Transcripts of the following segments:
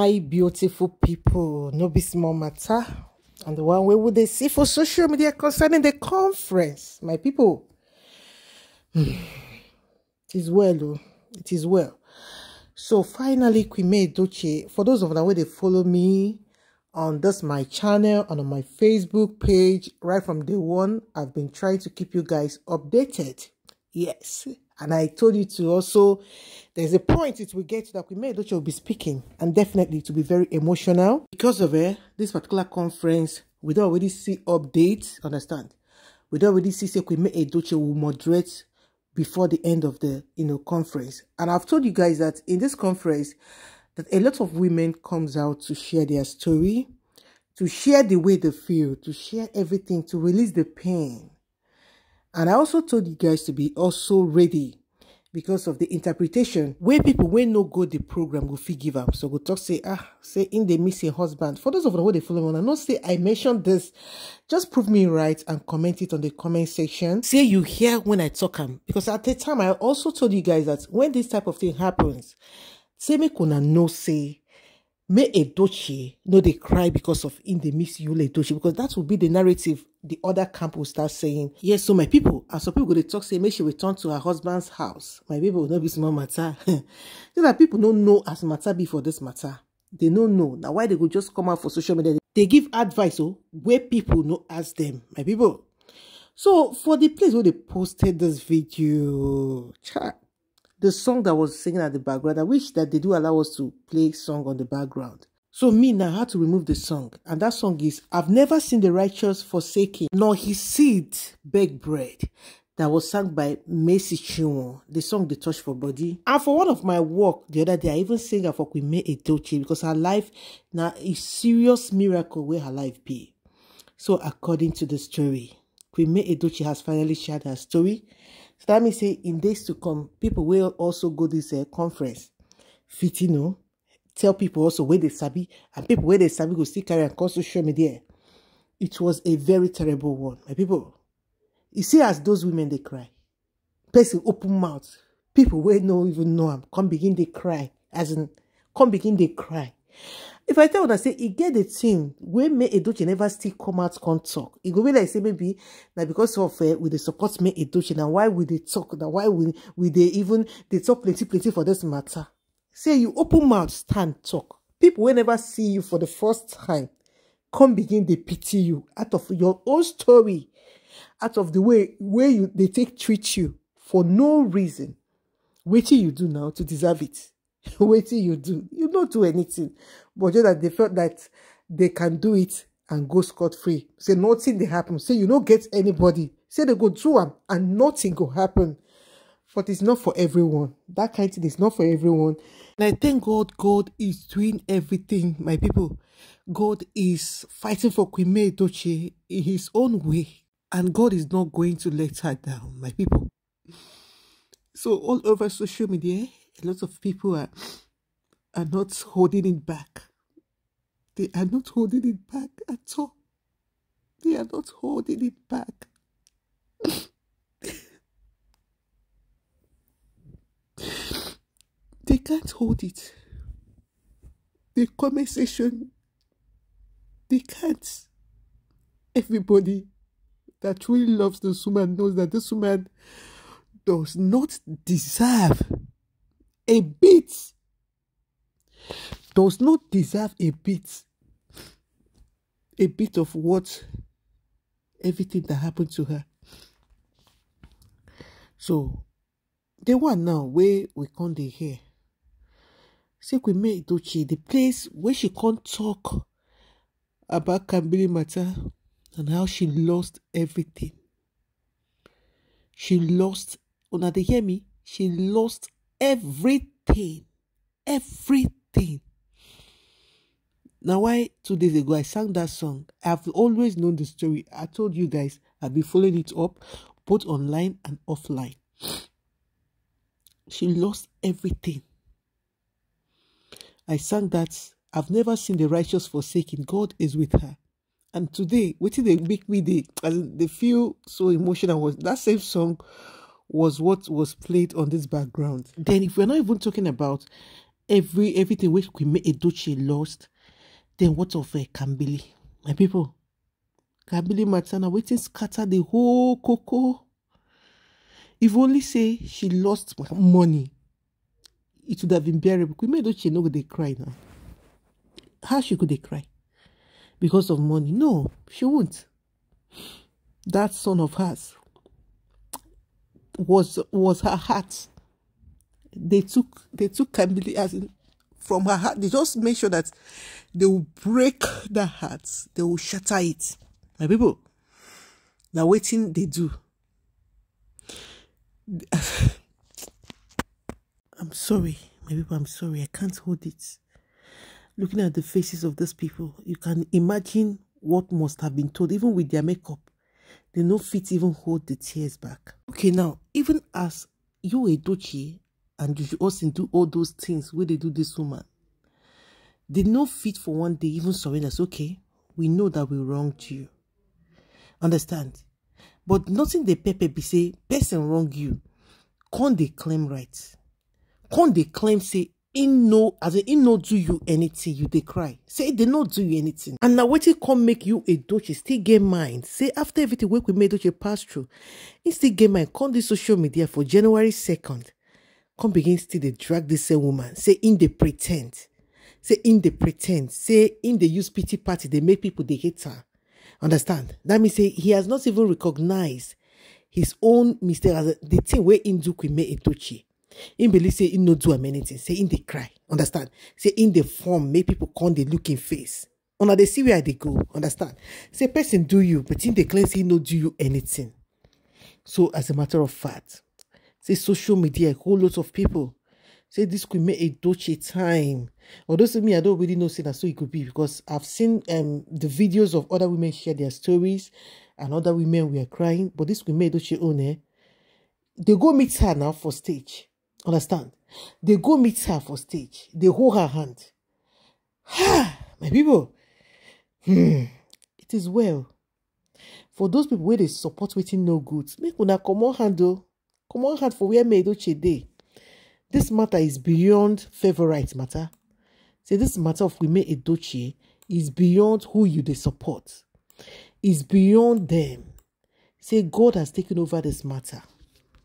Hi, beautiful people. No be small matter. And the one way would they see for social media concerning the conference, my people. it is well, oh. it is well. So finally, Queen May Edochie, for those of the way they follow me on this my channel and on my Facebook page, right from day one, I've been trying to keep you guys updated. Yes. And I told you to also, there's a point it will get to that Queen May Edochie will be speaking, and definitely to be very emotional. Because of it, this particular conference, we don't already see updates, understand? We don't already see say Queen May Edochie will moderate before the end of the you know conference. And I've told you guys that in this conference, that a lot of women comes out to share their story, to share the way they feel, to share everything, to release the pain. And I also told you guys to be also ready because of the interpretation where people when no go the program go fit give up. So go talk say ah say in the missing husband. For those of the way they follow me, I not say I mentioned this. Just prove me right and comment it on the comment section. Say you hear when I talk am because at the time I also told you guys that when this type of thing happens, say me kuna no say May Edochie no they cry because of in the miss Yul Edochie because that will be the narrative the other camp will start saying. Yes, so my people, and some people go to talk say make she return to her husband's house. My people will not be small matter. so that people don't know as matter be for this matter. They don't know. Now why they go just come out for social media? They give advice oh, where people no ask them. My people. So for the place where they posted this video, chat the song that was singing at the background. I wish that they do allow us to play song on the background. So me now had to remove the song. And that song is, I've never seen the righteous forsaken, nor his seed beg bread. That was sung by Mercy Chinwo, the song The Touch for Body. And for one of my work the other day, I even sang her for Queen Edochie because her life now is serious miracle where her life be. So according to the story, Queen Edochie has finally shared her story so that means say in days to come, people will also go this uh, conference. Fit, you know, tell people also where they sabi, and people where they sabi go still carry and call social media. It was a very terrible one. My people, you see as those women they cry. Person open mouth. People where no even know them come begin they cry. As in, come begin they cry if i tell una say e get the thing wey make edoche never still come out come talk e go be like say maybe na because of uh, we dey support make edoche na why we dey talk na why we dey even dey talk plenty plenty for this matter. Say you open mouth stand talk. People wey never see you for the first time come begin dey pity you out of your own story out of the way wey you dey take treat you for no reason. Wetin you do now to deserve it wetin you do? You no do anything. But just that they felt that they can do it and go scot-free. Say nothing dey happen. Say you no get anybody. Say they go do am and nothing go happen. But it's not for everyone. That kind of thing is not for everyone. And i thank god god is doing everything my people. God is fighting for queen may edochie in his own way. And god is not going to let her down my people. So all over social media a lot of people are are not holding it back. They are not holding it back at all. They are not holding it back. they can't hold it. The conversation, they can't. Everybody that really loves this woman knows that this woman does not deserve a bit. Does not deserve a bit. A bit of what? Everything that happened to her. So the one now where we come dey hear Queen Edochie the place where she can't talk about Kambili matter and how she lost everything. She lost una dey hear me? She lost everything everything. Now why two days ago i sang that song? I've always known the story. I told you guys i've been following it up both online and offline. She lost everything. I sang that i've never seen the righteous forsaken. God is with her. And today wetin dey make me as they feel so emotional was that same song was what was played on this background. Then, if we're not even talking about every everything which Queen Edochie lost, then what of uh, Kambili? My people, Kambili Matana waiting scatter the whole cocoa. If only say she lost money, it would have been bearable. Queen Edochie no they cry now. How she could they cry? Because of money? No, she won't. That son of hers was was her heart. They took they took Kambili as in, from her heart. They just make sure that they will break the heart. They will shatter it. My people, now waiting they do. I'm sorry, my people. I'm sorry. I can't hold it. Looking at the faces of these people, you can imagine what must have been told, even with their makeup they no fit even hold the tears back. Okay, now, even as you a Dochi and you also do all those things where they do this woman, they no fit for one day even surrender. Okay, we know that we wronged you. Understand? But nothing the Pepe be say, person wrong you. Can't they claim rights? Can't they claim say in no as in in no do you anything you they cry. Say they not do you anything. And now wetin come make you a doche still get mind? Say after everything we made doche pass through he still get mind. Come the social media for january 2nd come begin still dey drag this same woman. Say in dey pretend. Say in dey pretend. Say in dey use pity party dey make people dey hate her. Understand? That mean say he has not even recognized his own mistake as the thing wey im do queen may In believe say in no do am anything say in dey cry understand? Say in dey form make people come dey look face. Una dey see where i dey go understand? Say person do you but in dey claim say no do you anything. So as a matter of fact say social media a whole lot of people say this could make a doche time. Although say me i don't really know say that so it could be because i've seen um the videos of other women share their stories and other women were crying but this could make doche own eh? They go meet her now for stage Understand? They go meet her for stage. They hold her hand. Ha! My people. Hmm. It is well. For those people where they support waiting no good, make una come on handle. Come on hand for where May Edochie day. This matter is beyond favorite matter. Say this matter of Women Edochie is beyond who you they support. Is beyond them. Say God has taken over this matter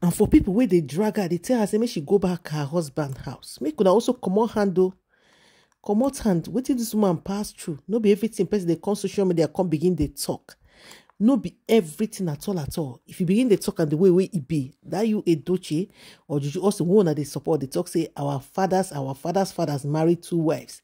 and for people where they drag her they tell her say make she go back her husband house. Make una also comot hand o comot hand. Wetin dis woman pass through? No be everything. Person dey come social media come begin dey talk. No be everything at all at all. If you begin dey talk and the way wey e be that you edoche or juju also wey una dey support dey talk say our fathers our fathers fathers marry two wives.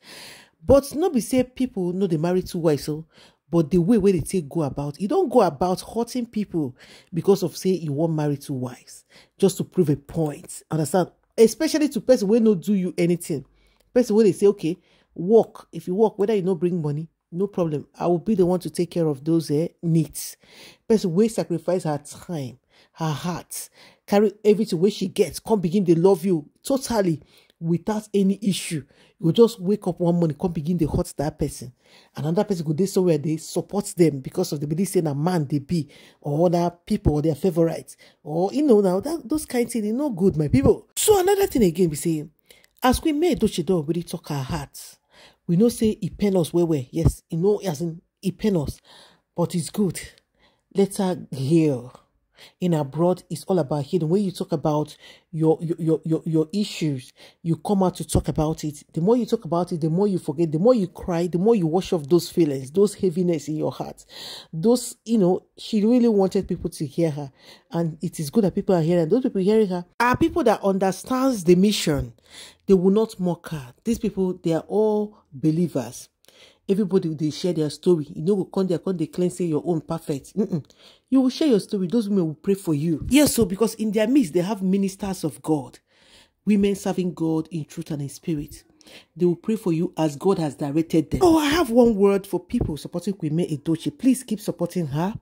But no be say people no dey marry two wives o but the way where they take go about you don't go about hurting people because of say you want marry two wives just to prove a point understand? Especially to person wey no do you anything. Person wey they say okay work. If you work whether you no bring money no problem. I will be the one to take care of those eh, needs. Person wey sacrifice her time her heart carry everything wey she gets come begin dey love you totally without any issue you just wake up one morning come begin dey hurt that person. Another person go dey somewhere they support them because of the belief say na man dey be or other people or their favourites or you know now that those kind of thing e no good my people. So another thing again we say as queen may edochie don already talk our hearts, we know say e pain us well well. Yes e know as in e pain us but it's good. Let her heal in abroad it's all about healing when you talk about your, your your your issues you come out to talk about it. The more you talk about it the more you forget the more you cry the more you wash off those feelings those heaviness in your heart. Those you know she really wanted people to hear her. And it is good that people are hearing. Those people hearing her are people that understands the mission. They will not mock her. These people they are all believers everybody they share their story. You know go come there come dey claim say your own perfect. Mm -mm. you will share your story. Those women will pray for you. Yes so because in their midst they have ministers of god. Women serving god in truth and in spirit. They will pray for you as god has directed them. Oh i have one word for people supporting Queen Edochie please keep supporting her.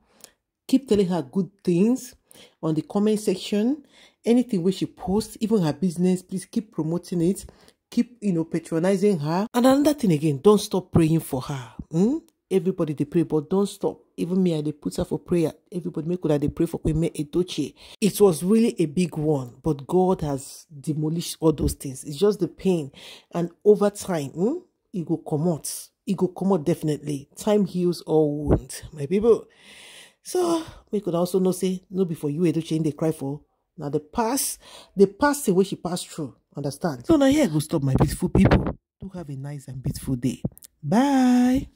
Keep telling her good things on the comment section. Anything wey she posts even her business please keep promoting it keep you know patronizing her. And another thing again don't stop praying for her. Hmm? everybody they pray but don't stop. Even me i dey put her for prayer. Everybody make una dey pray for queen edochie. It was really a big one but god has demolished all those things. It's just the pain. And over time hmm, e go comot. E go out definitely. Time heals all wounds my people. So we could also know say no before you edochie dey cry for. Now the past the past the way she passed through understand? So now here i go stop my beautiful people. Do have a nice and beautiful day. Bye